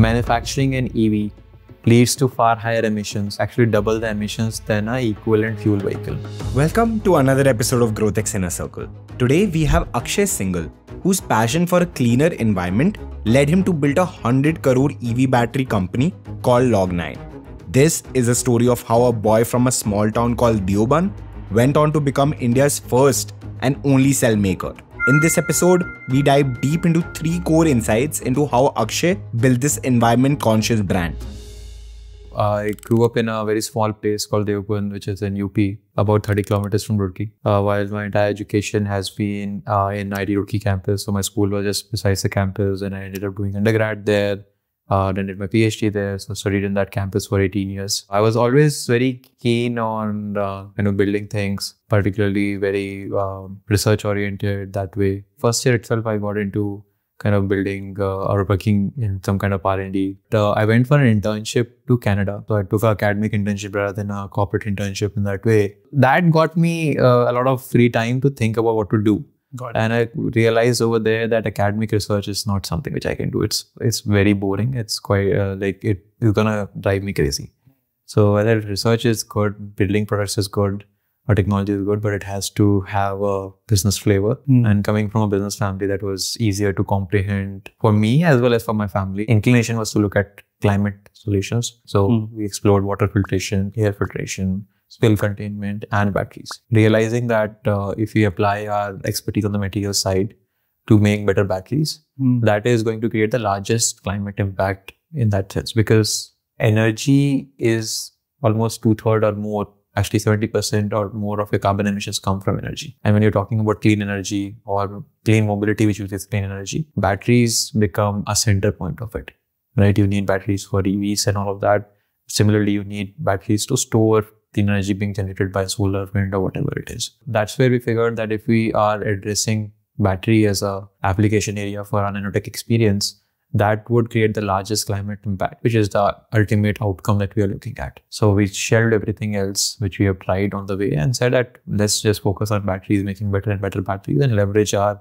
manufacturing an EV leads to far higher emissions, actually double the emissions than a equivalent fuel vehicle. Welcome to another episode of GrowthX Inner Circle. Today we have Akshay Singhal, whose passion for a cleaner environment led him to build a 100 crore EV battery company called Log9. This is a story of how a boy from a small town called Deoband went on to become India's first and only cell maker. In this episode, we dive deep into three core insights into how Akshay built this environment conscious brand. I grew up in a very small place called Deoband, which is in UP, about 30 kilometers from Roorkee. Uh, while my entire education has been uh, in IIT Roorkee campus, so my school was just besides the campus, and I ended up doing undergrad there. Uh, then did my PhD there, so studied in that campus for 18 years. I was always very keen on uh, you know building things, particularly very um, research oriented that way. First year itself, I got into kind of building uh, or working in some kind of R&D. Uh, I went for an internship to Canada. So I took an academic internship rather than a corporate internship in that way. That got me uh, a lot of free time to think about what to do. And I realized over there that academic research is not something which I can do. It's it's very boring. It's quite uh, like it is gonna drive me crazy. So whether research is good, building products is good, or technology is good, but it has to have a business flavor. Mm. And coming from a business family, that was easier to comprehend for me as well as for my family. Inclination was to look at climate solutions. So Mm. we explored water filtration, air filtration, spill containment, and batteries. Realizing that uh, if we apply our expertise on the material side to make better batteries, Mm. that is going to create the largest climate impact in that sense because energy is almost two third or more actually 70% or more of your carbon emissions come from energy and when you're talking about clean energy or clean mobility which uses clean energy batteries become a center point of it right you need batteries for evs and all of that similarly you need batteries to store the energy being generated by solar wind or whatever it is that's where we figured that if we are addressing battery as a application area for our nanotech experience that would create the largest climate impact, which is the ultimate outcome that we are looking at. So we shelved everything else which we have tried on the way and said that let's just focus on batteries, making better and better batteries and leverage our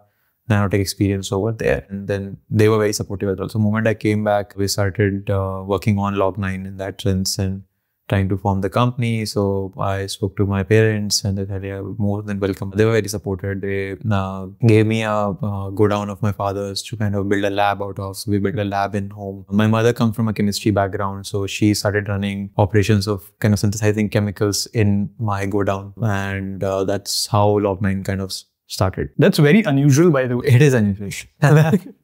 nanotech experience over there. And then they were very supportive as well. So the moment I came back, we started uh, working on Log9 in that sense and trying to form the company. So I spoke to my parents and they said, yeah, more than welcome. They were very supported. They uh, gave me a uh, go down of my father's to kind of build a lab out of. So we built a lab in home. My mother comes from a chemistry background. So she started running operations of kind of synthesizing chemicals in my go down. And uh, that's how Log9 kind of started. That's very unusual, by the way. It is unusual.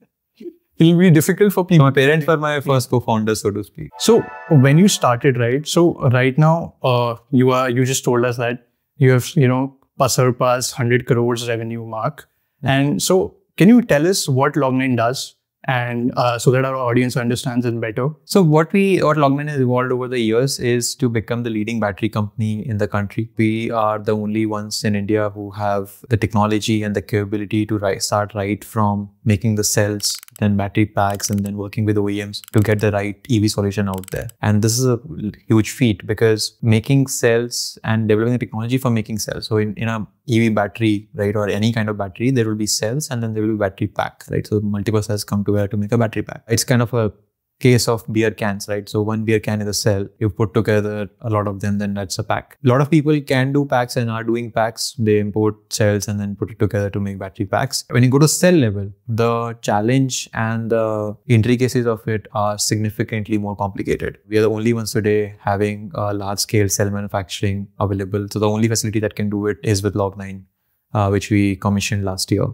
It'll be difficult for people. my parents were my first co-founders, so to speak. So when you started, right? So right now, uh, you are you just told us that you have you know surpassed hundred crores revenue mark, and so can you tell us what Log9 does, and uh, so that our audience understands it better? So what we what Log9 has evolved over the years is to become the leading battery company in the country. We are the only ones in India who have the technology and the capability to ri- start right from making the cells, then battery packs, and then working with OEMs to get the right EV solution out there. And this is a huge feat because making cells and developing the technology for making cells. So in, in a EV battery, right, or any kind of battery, there will be cells and then there will be battery pack, right? So multiple cells come together to make a battery pack. It's kind of a case of beer cans, right? So one beer can is a cell. You put together a lot of them, then that's a pack. A lot of people can do packs and are doing packs. They import cells and then put it together to make battery packs. When you go to cell level, the challenge and the intricacies of it are significantly more complicated. We are the only ones today having a large scale cell manufacturing available. So the only facility that can do it is with Log9, uh, which we commissioned last year.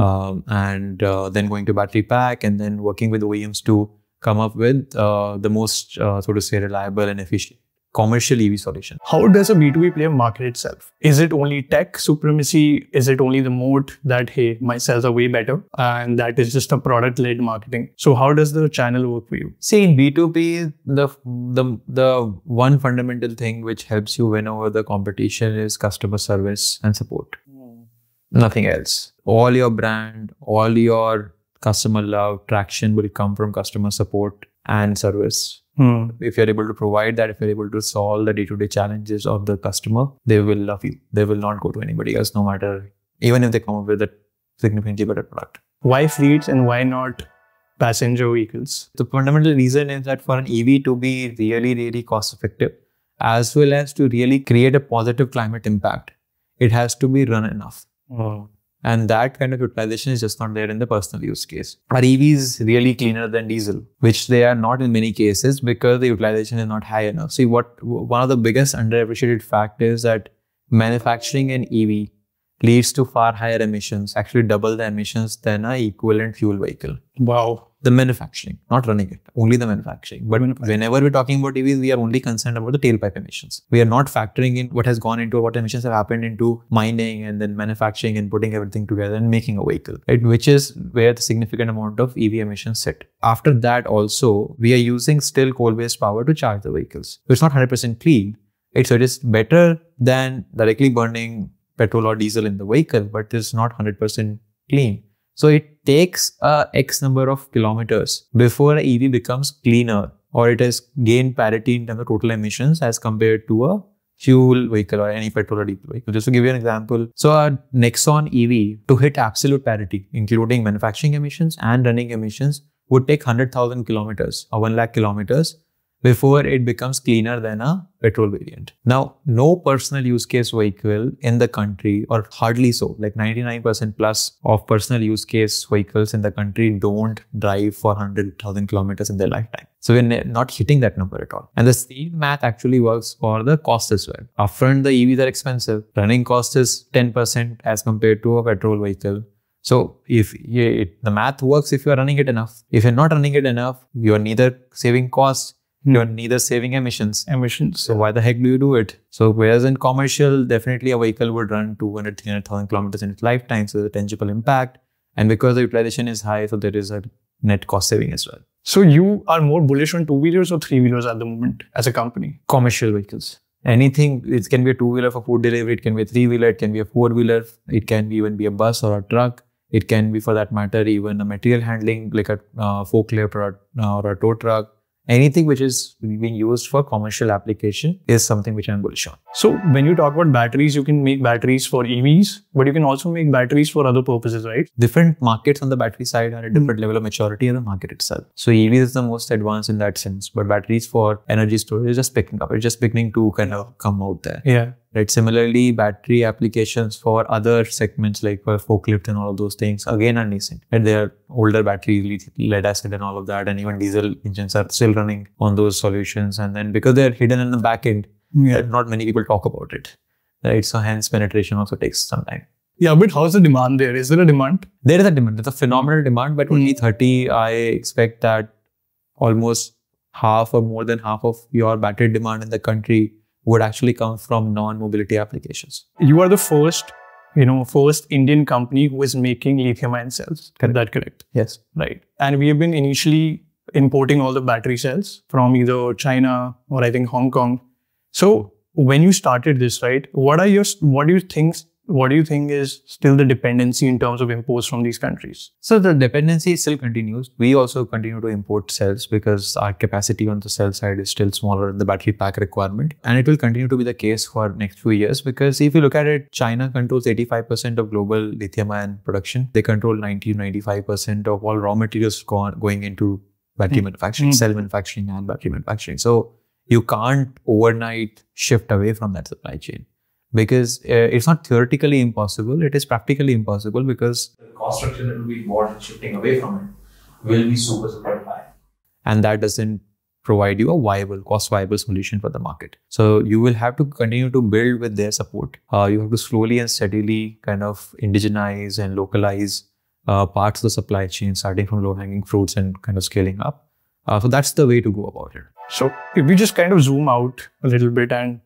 Um, and uh, then going to battery pack and then working with OEMs to come up with uh, the most, uh, so to say, reliable and efficient commercial EV solution. How does a B2B player market itself? Is it only tech supremacy? Is it only the moat that, hey, my sales are way better? And that is just a product led marketing. So, how does the channel work for you? See, in B2B, the, the, the one fundamental thing which helps you win over the competition is customer service and support. Nothing else. All your brand, all your customer love, traction will come from customer support and service. Hmm. If you're able to provide that, if you're able to solve the day-to-day challenges of the customer, they will love you. They will not go to anybody else, no matter even if they come up with a significantly better product. Why fleets and why not passenger vehicles? The fundamental reason is that for an EV to be really, really cost effective, as well as to really create a positive climate impact, it has to be run enough. And that kind of utilization is just not there in the personal use case. Are EVs really cleaner than diesel? Which they are not in many cases because the utilization is not high enough. See, what one of the biggest underappreciated fact is that manufacturing an EV leads to far higher emissions, actually double the emissions than a equivalent fuel vehicle. Wow. The manufacturing, not running it, only the manufacturing. But whenever we're talking about EVs, we are only concerned about the tailpipe emissions. We are not factoring in what has gone into what emissions have happened into mining and then manufacturing and putting everything together and making a vehicle, right? Which is where the significant amount of EV emissions sit. After that, also, we are using still coal-based power to charge the vehicles. So it's not 100% clean. Right? So it is better than directly burning petrol or diesel in the vehicle, but it's not 100% clean. So it takes a X number of kilometers before an EV becomes cleaner or it has gained parity in terms of total emissions as compared to a fuel vehicle or any petrol or diesel vehicle. Just to give you an example, so a Nexon EV to hit absolute parity, including manufacturing emissions and running emissions, would take 100,000 kilometers or 1 lakh kilometers before it becomes cleaner than a petrol variant. Now, no personal use case vehicle in the country, or hardly so, like 99% plus of personal use case vehicles in the country don't drive for 100,000 kilometers in their lifetime. So we're not hitting that number at all. And the same math actually works for the cost as well. Upfront, the EVs are expensive. Running cost is 10% as compared to a petrol vehicle. So if it, the math works if you are running it enough. If you're not running it enough, you are neither saving costs you're neither saving emissions. Emissions. So why the heck do you do it? So whereas in commercial, definitely a vehicle would run 200, 300,000 kilometers in its lifetime. So there's a tangible impact. And because the utilization is high, so there is a net cost saving as well. So you are more bullish on two-wheelers or three-wheelers at the moment as a company? Commercial vehicles. Anything, it can be a two-wheeler for food delivery, it can be a three-wheeler, it can be a four-wheeler, it can even be a bus or a truck. It can be, for that matter, even a material handling like a uh, forklift or a, or a tow truck anything which is being used for commercial application is something which I'm bullish on. So when you talk about batteries, you can make batteries for EVs, but you can also make batteries for other purposes, right? Different markets on the battery side are at different mm. level of maturity in the market itself. So EVs is the most advanced in that sense, but batteries for energy storage is just picking up. It's just beginning to kind of come out there. Yeah right? Similarly, battery applications for other segments like for forklift and all of those things again are nascent. And they are older batteries, lead acid and all of that, and even diesel engines are still running on those solutions. And then because they're hidden in the back end, yeah. not many people talk about it, right? So hence penetration also takes some time. Yeah, but how's the demand there? Is there a demand? There is a demand. There's a phenomenal demand, but only hmm. 30, I expect that almost half or more than half of your battery demand in the country would actually come from non-mobility applications. You are the first, you know, first Indian company who is making lithium-ion cells. Correct. Is that correct? Yes. Right. And we have been initially importing all the battery cells from either China or I think Hong Kong. So when you started this, right, what are your what do you think what do you think is still the dependency in terms of imports from these countries? So the dependency still continues. We also continue to import cells because our capacity on the cell side is still smaller than the battery pack requirement. And it will continue to be the case for next few years because if you look at it, China controls 85% of global lithium ion production. They control 90 95% of all raw materials going into battery mm. manufacturing, mm. cell manufacturing and battery manufacturing. So you can't overnight shift away from that supply chain because uh, it's not theoretically impossible, it is practically impossible because the cost structure that will be involved in shifting away from it will be super, super high. And that doesn't provide you a viable, cost viable solution for the market. So you will have to continue to build with their support. Uh, you have to slowly and steadily kind of indigenize and localize uh, parts of the supply chain, starting from low hanging fruits and kind of scaling up. Uh, so that's the way to go about it. So if we just kind of zoom out a little bit and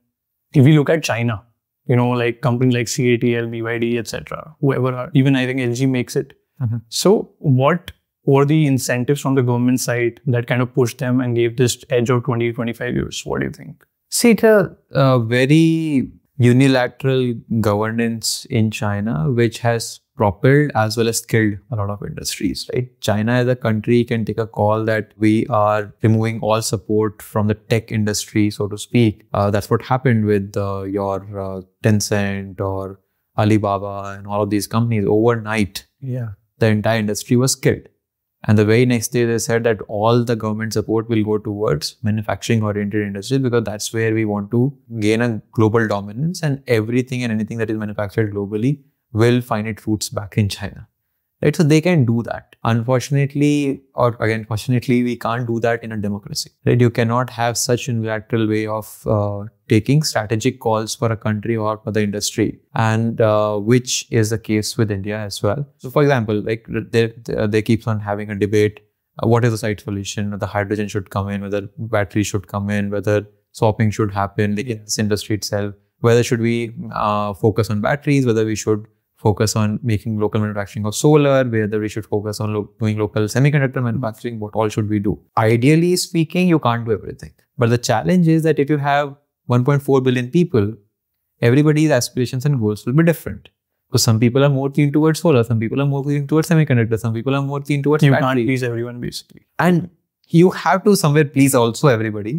if we look at China, you know, like companies like CATL, BYD, etc. Whoever, are, even I think LG makes it. Mm-hmm. So, what were the incentives from the government side that kind of pushed them and gave this edge of 20, 25 years? What do you think? See, it's a, a very unilateral governance in China, which has propelled as well as killed a lot of industries, right? China as a country can take a call that we are removing all support from the tech industry, so to speak. Uh, that's what happened with uh, your uh, Tencent or Alibaba and all of these companies overnight. Yeah. The entire industry was killed. And the very next day, they said that all the government support will go towards manufacturing oriented industries because that's where we want to gain a global dominance and everything and anything that is manufactured globally will find its roots back in China. Right? So they can do that. Unfortunately, or again, fortunately, we can't do that in a democracy. Right? You cannot have such unilateral way of uh, taking strategic calls for a country or for the industry, and uh, which is the case with India as well. So, for example, like they they keep on having a debate. Uh, what is the site solution? The hydrogen should come in, whether battery should come in, whether swapping should happen in this industry itself. Whether should we uh, focus on batteries? Whether we should focus on making local manufacturing of solar, whether we should focus on lo- doing local semiconductor manufacturing, what all should we do? Ideally speaking, you can't do everything. But the challenge is that if you have 1.4 billion people, everybody's aspirations and goals will be different. So some people are more keen towards solar, some people are more keen towards semiconductor, some people are more keen towards you battery. can't please everyone basically. And you have to somewhere please also everybody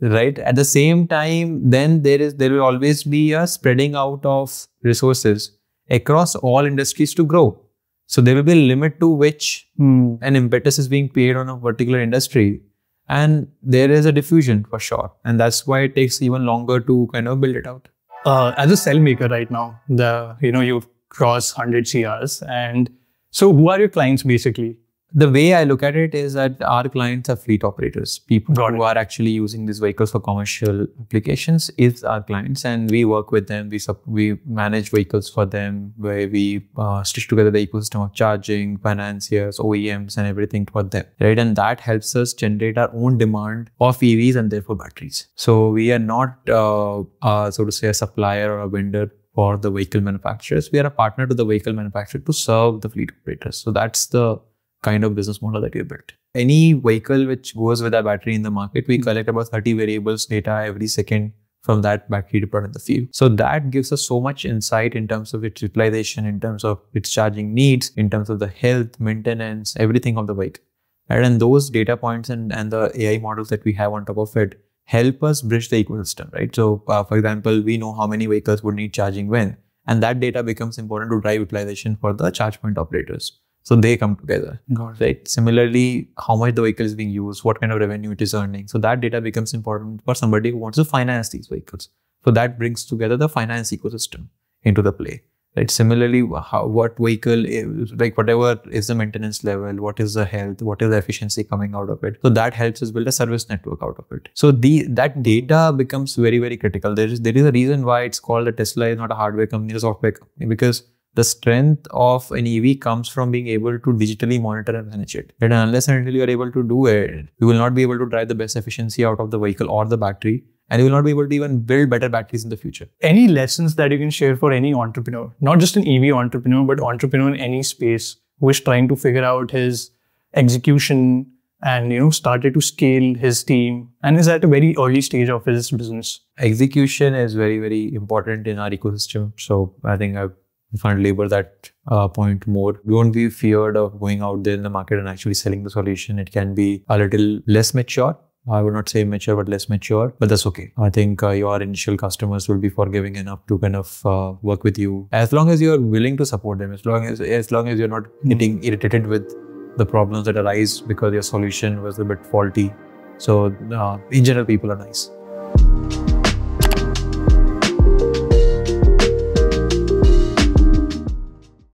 right at the same time then there is there will always be a spreading out of resources across all industries to grow. So there will be a limit to which Hmm. an impetus is being paid on a particular industry. And there is a diffusion for sure. And that's why it takes even longer to kind of build it out. Uh, as a cell maker right now, the you know you've crossed 100 CRs, and so who are your clients basically? The way I look at it is that our clients are fleet operators, people Got who are actually using these vehicles for commercial applications is our clients, and we work with them. We sup- we manage vehicles for them, where we uh, stitch together the ecosystem of charging, financiers, OEMs, and everything for them, right? And that helps us generate our own demand of EVs and therefore batteries. So we are not, uh, uh, so to say, a supplier or a vendor for the vehicle manufacturers. We are a partner to the vehicle manufacturer to serve the fleet operators. So that's the kind of business model that we built. Any vehicle which goes with a battery in the market, we collect about 30 variables data every second from that battery deployed in the field. So that gives us so much insight in terms of its utilization, in terms of its charging needs, in terms of the health, maintenance, everything of the vehicle. Right? And those data points and, and the AI models that we have on top of it help us bridge the ecosystem, right? So, uh, for example, we know how many vehicles would need charging when, and that data becomes important to drive utilization for the charge point operators. So they come together, right? Similarly, how much the vehicle is being used, what kind of revenue it is earning. So that data becomes important for somebody who wants to finance these vehicles. So that brings together the finance ecosystem into the play. Right. Similarly, how, what vehicle is like whatever is the maintenance level, what is the health, what is the efficiency coming out of it. So that helps us build a service network out of it. So the that data becomes very very critical. There is there is a reason why it's called a Tesla is not a hardware company, a software company because the strength of an EV comes from being able to digitally monitor and manage it. And unless and until you are able to do it, you will not be able to drive the best efficiency out of the vehicle or the battery. And you will not be able to even build better batteries in the future. Any lessons that you can share for any entrepreneur, not just an EV entrepreneur, but entrepreneur in any space who is trying to figure out his execution and you know started to scale his team and is at a very early stage of his business. Execution is very very important in our ecosystem. So I think I've find labor that uh, point more. Don't be feared of going out there in the market and actually selling the solution. It can be a little less mature. I would not say mature, but less mature, but that's okay. I think uh, your initial customers will be forgiving enough to kind of uh, work with you as long as you're willing to support them. As long as as long as you're not getting irritated with the problems that arise because your solution was a bit faulty. So uh, in general, people are nice.